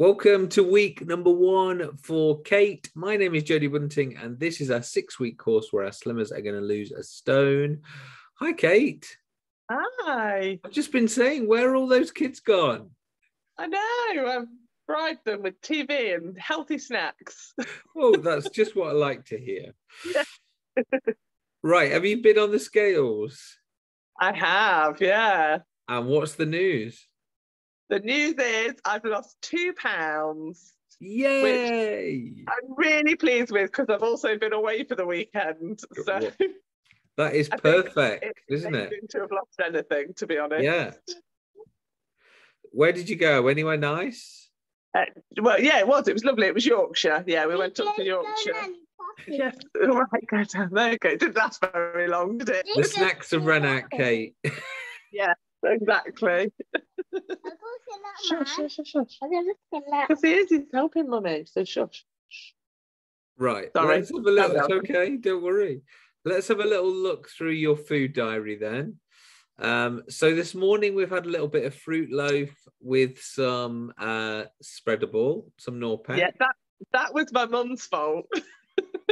Welcome to week number one for Kate. My name is Jody Bunting, and this is our six week course where our slimmers are going to lose a stone. Hi, Kate. Hi. I've just been saying, where are all those kids gone? I know. I've bribed them with TV and healthy snacks. Oh, that's just what I like to hear. Yeah. right. Have you been on the scales? I have, yeah. And what's the news? The news is I've lost two pounds. Yay! I'm really pleased with because I've also been away for the weekend. So That is I think perfect, it's isn't it? to have lost anything, to be honest. Yeah. Where did you go? Anywhere nice? Uh, well, yeah, it was. It was lovely. It was Yorkshire. Yeah, we went up to Yorkshire. Yes, all right, go down there. Okay, it didn't last very long, did it? The snacks have run out, Kate. Yeah, exactly. Shush, shush, shush, shush. Because he is, he's helping mummy, so shush. Right. Sorry. Let's have a little, it's okay, don't worry. Let's have a little look through your food diary then. Um, so this morning we've had a little bit of fruit loaf with some uh, spreadable, some Lurpak. Yeah, that that was my mum's fault.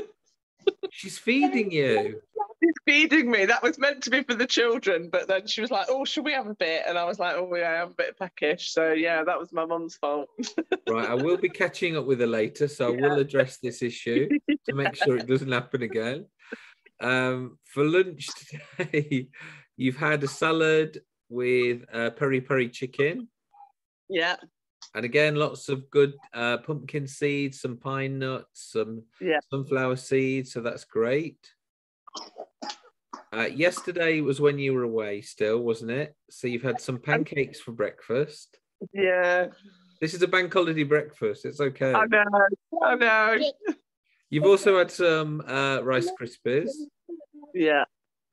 She's feeding you. She's feeding me. That was meant to be for the children, but then she was like, "Oh, should we have a bit?" And I was like, "Oh, yeah, I have a bit of peckish." So yeah, that was my mum's fault. Right. I will be catching up with her later, so I will address this issue to make sure it doesn't happen again. Um, for lunch today, you've had a salad with uh, peri peri chicken. yeah, And again, lots of good uh, pumpkin seeds, some pine nuts, some Yeah. sunflower seeds. So that's great. Uh, yesterday was when you were away, still, wasn't it? So you've had some pancakes for breakfast. yeah. This is a bank holiday breakfast. It's okay. I know. I know. You've also had some uh, Rice Krispies. Yeah,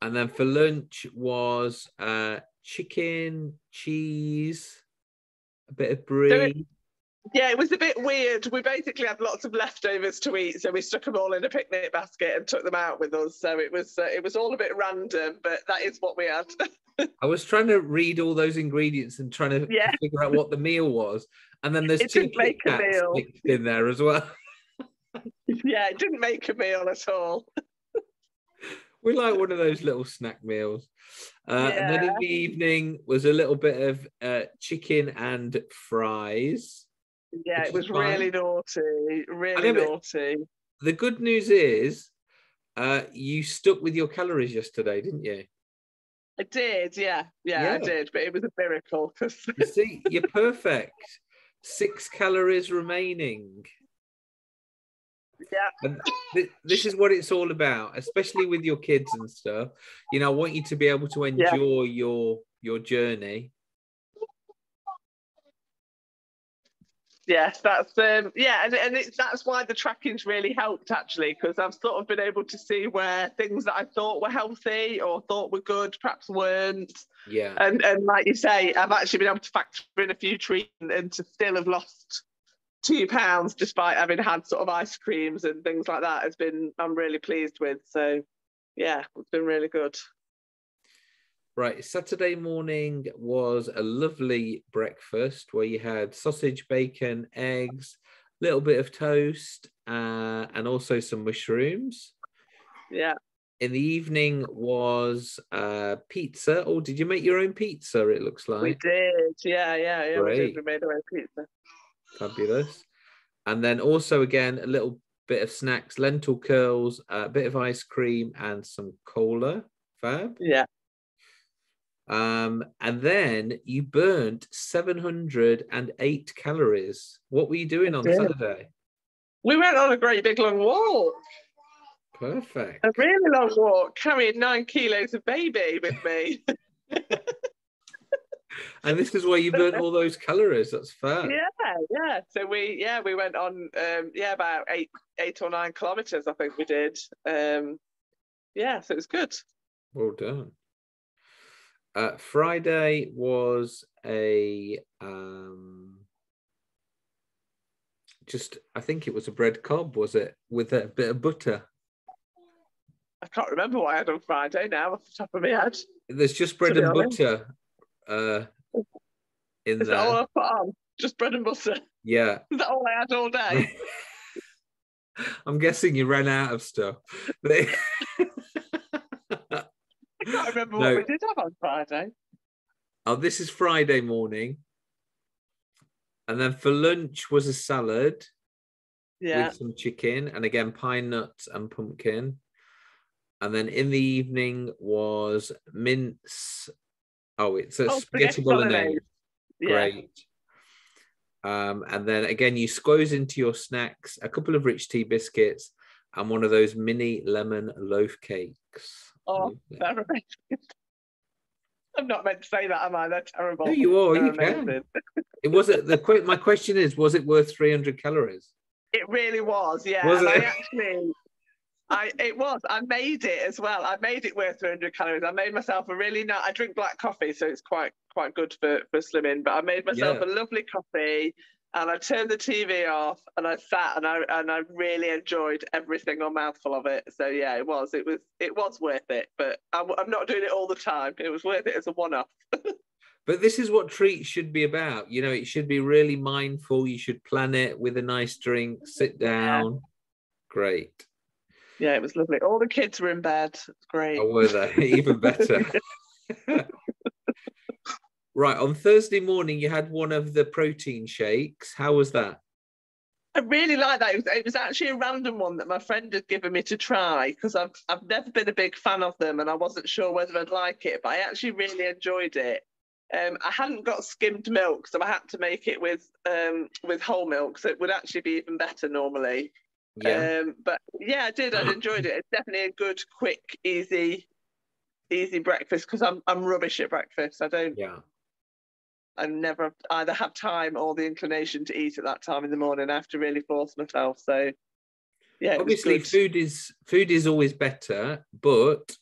And then for lunch was uh, chicken, cheese, a bit of brie. Yeah. It was a bit weird. We basically had lots of leftovers to eat, so we stuck them all in a picnic basket and took them out with us. So it was uh, it was all a bit random, but that is what we had. I was trying to read all those ingredients and trying to Yeah. figure out what the meal was. And then there's It two Kit Kats mixed in there as well. yeah, it didn't make a meal at all. We like one of those little snack meals. Uh, And then in the evening was a little bit of uh, chicken and fries. Yeah, it was fine. really naughty, really naughty. The good news is uh, you stuck with your calories yesterday, didn't you? I did, yeah, yeah, Yeah. I did, but it was a miracle because You see, you're perfect. Six calories remaining. yeah, th- this is what it's all about, especially with your kids and stuff. You know, I want you to be able to enjoy your your journey. Yes, that's um, yeah, and and it's that's why the tracking's really helped actually because I've sort of been able to see where things that I thought were healthy or thought were good perhaps weren't, Yeah, and and like you say, I've actually been able to factor in a few treats and, and to still have lost two pounds despite having had sort of ice creams and things like that has been I'm really pleased with. So yeah, it's been really good. Right. Saturday morning was a lovely breakfast where you had sausage, bacon, eggs, a little bit of toast, uh, and also some mushrooms. Yeah. In the evening was uh, pizza. Oh, did you make your own pizza? It looks like. We did, yeah, yeah, yeah. We did. We made our own pizza. Fabulous. And then also again a little bit of snacks, lentil curls, a bit of ice cream, and some cola. Fab. Yeah, Um, and then you burnt 708 calories. What were you doing on. Saturday? we went on a great big long walk, Perfect. a really long walk, carrying nine kilos of baby with me. And this is where you burnt all those calories. That's fair. yeah, yeah. So we, yeah, we went on, um, yeah, about eight, eight or nine kilometers. I think we did. Um, yeah, so it was good. Well done. Uh, Friday was a um, just I think it was a bread cob, was it, with a bit of butter. I can't remember what I had on Friday now off the top of my head. There's just bread and honest. butter uh, in Is that all. I put on? Just bread and butter. Yeah. Is that all I had all day? I'm guessing you ran out of stuff. I can't remember No. what we did have on Friday. oh, this is Friday morning. And then for lunch was a salad Yeah. with some chicken and again pine nuts and pumpkin. And then in the evening was mince. Oh, it's a Oh, spaghetti spaghetti bolognese. bolognese. Yeah. Great. Um, and then again, you squeeze into your snacks a couple of rich tea biscuits and one of those mini lemon loaf cakes. Oh, amazing. I'm not meant to say that, am I? They're terrible. No, you are. They're You can. It was it. The my question is, was it worth 300 calories? It really was, yeah. Was it? I actually, I it was. I made it as well. I made it worth 300 calories. I made myself a really nice. I drink black coffee, so it's quite quite good for for slimming. But I made myself Yeah. a lovely coffee, and I turned the TV off, and I sat, and I and I really enjoyed every single mouthful of it. So yeah, it was. It was. It was worth it. But I'm, I'm not doing it all the time. It was worth it as a one-off. But this is what treats should be about. You know, it should be really mindful. You should plan it with a nice drink, sit down. Great. Yeah, it was lovely. All the kids were in bed. Great. Oh, were they? Even better. right. On Thursday morning, you had one of the protein shakes. How was that? I really like that. It was, it was actually a random one that my friend had given me to try because I've I've never been a big fan of them and I wasn't sure whether I'd like it, but I actually really enjoyed it. Um, I hadn't got skimmed milk, so I had to make it with um, with whole milk, so it would actually be even better normally. Yeah. Um, but yeah, I did. I enjoyed it. It's definitely a good, quick, easy, easy breakfast because I'm I'm rubbish at breakfast. I don't. yeah. I never either have time or the inclination to eat at that time in the morning. I have to really force myself. So yeah, Obviously, food is food is always better, but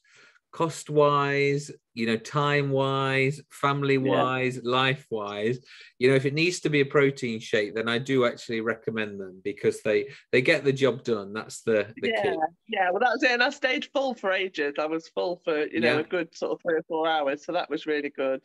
cost wise, you know, time wise, family wise, life wise, you know, if it needs to be a protein shake, then I do actually recommend them because they they get the job done. That's the the yeah, key. yeah. Well, that was it. And I stayed full for ages. I was full for you know Yeah. a good sort of three or four hours. So that was really good.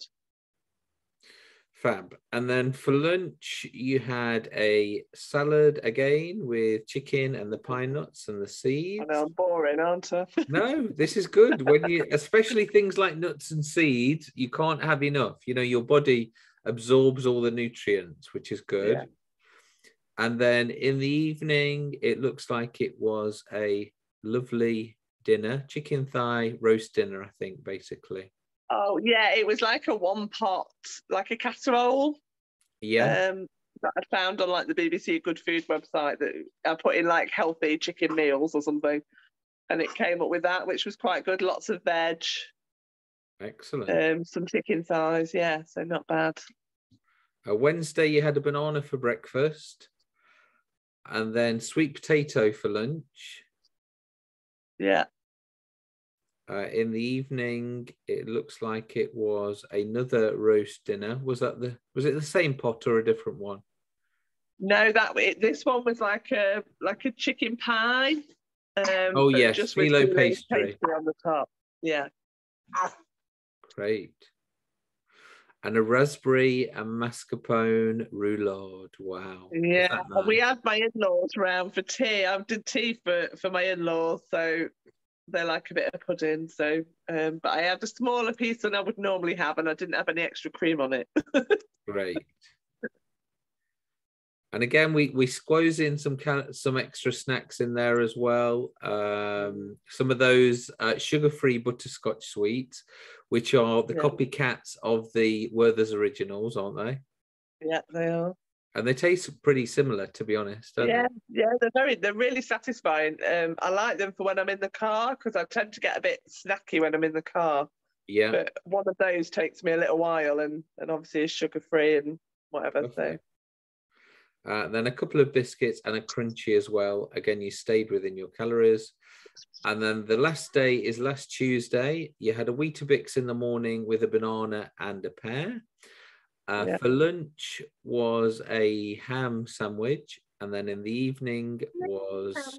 Fab. And then for lunch, you had a salad again with chicken and the pine nuts and the seeds. I know I'm boring, aren't I? No, this is good. When you, especially things like nuts and seeds, you can't have enough. You know, your body absorbs all the nutrients, which is good. Yeah. And then in the evening, it looks like it was a lovely dinner, chicken thigh roast dinner, I think, basically. Oh yeah, it was like a one pot, like a casserole. Yeah. um, that I found on like the BBC Good Food website that I put in like healthy chicken meals or something, and it came up with that, which was quite good. Lots of veg, Excellent. um, some chicken thighs, yeah, so not bad. Uh, Wednesday, you had a banana for breakfast, and then sweet potato for lunch. Yeah, Uh, in the evening, it looks like it was another roast dinner. Was that the? Was it the same pot or a different one? no, that it, this one was like a like a chicken pie. Um, Oh, yes, just with phyllo phyllo pastry. on the top. Yeah, Great. And a raspberry and mascarpone roulade. Wow. Yeah. And We nice? had my in-laws round for tea. I did tea for for my in-laws, so they like a bit of pudding. So, um, but I had a smaller piece than I would normally have, and I didn't have any extra cream on it. Great. And again, we we squeeze in some some extra snacks in there as well. Um, some of those uh, sugar-free butterscotch sweets, which are the Yeah. copycats of the Werther's originals, aren't they? Yeah, they are. And they taste pretty similar, to be honest. Yeah, yeah, they're very, they're really satisfying. Um, I like them for when I'm in the car because I tend to get a bit snacky when I'm in the car. Yeah. But one of those takes me a little while, and and obviously is sugar free and whatever. So Uh, then a couple of biscuits and a Crunchie as well. Again, you stayed within your calories. And then the last day is last Tuesday. You had a Weetabix in the morning with a banana and a pear. Uh, Yeah. For lunch was a ham sandwich. And then in the evening was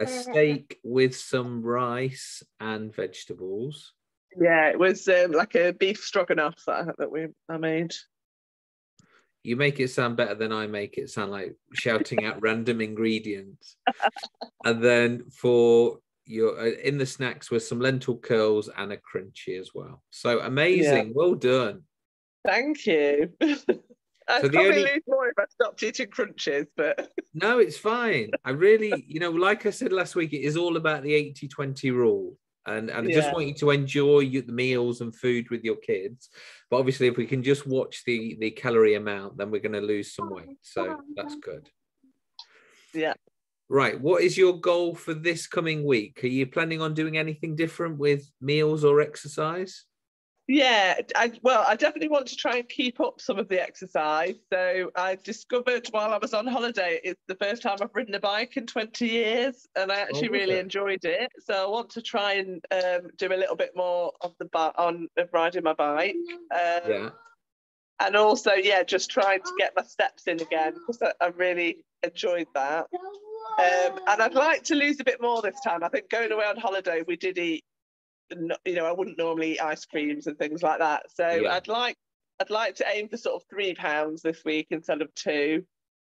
a steak with some rice and vegetables. yeah, it was um, like a beef stroganoff that I, that we I made. You make it sound better than I make it sound like shouting out random ingredients. And then for your uh, in the snacks were some lentil curls and a Crunchie as well. So amazing. Well done. Thank you. I'd So probably only- lose more if I stopped eating crunches, but No, it's fine. I really, you know, like I said last week, it is all about the 80 20 rule. And, and I just want you to enjoy you, the meals and food with your kids. But obviously, if we can just watch the, the calorie amount, then we're going to lose some weight. So that's good. Yeah. Right. What is your goal for this coming week? Are you planning on doing anything different with meals or exercise? Yeah, I, well, I definitely want to try and keep up some of the exercise. So I discovered while I was on holiday, it's the first time I've ridden a bike in 20 years, and I actually Oh, really it? enjoyed it. So I want to try and um, do a little bit more of the on of riding my bike. Um, Yeah. and also yeah just trying to get my steps in again because I, I really enjoyed that um, and i'd like to lose a bit more this time i think going away on holiday we did eat you know i wouldn't normally eat ice creams and things like that so Yeah. i'd like i'd like to aim for sort of three pounds this week instead of two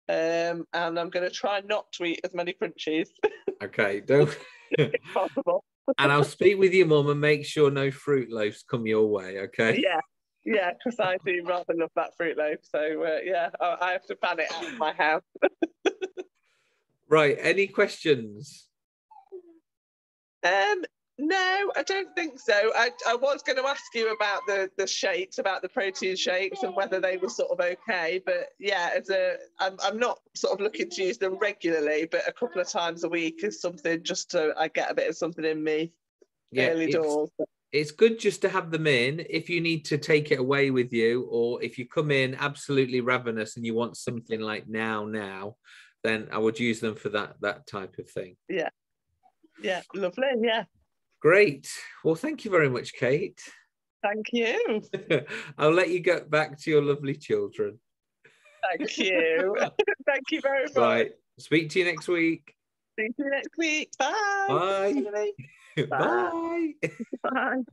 um, and i'm going to try not to eat as many Crunchies Okay. Don't. if possible and I'll speak with your mum and make sure no fruit loaves come your way. Okay. yeah yeah because i do rather love that fruit loaf so uh, yeah I, I have to ban it out of my house Right. Any questions? Um, no, I don't think so. I, I was going to ask you about the the shakes, about the protein shakes, and whether they were sort of okay. But yeah, as a, I'm I'm not sort of looking to use them regularly, but a couple of times a week is something just to I get a bit of something in me yeah, early it's, doors. it's good just to have them in if you need to take it away with you, or if you come in absolutely ravenous and you want something like now, now, then I would use them for that that type of thing. Yeah. Yeah, lovely. Yeah, Great. Well, thank you very much, Kate. thank you, I'll let you get back to your lovely children. thank you, thank you very much. Right. Speak to you next week. See you next week. Bye. Bye. Bye. Bye. Bye.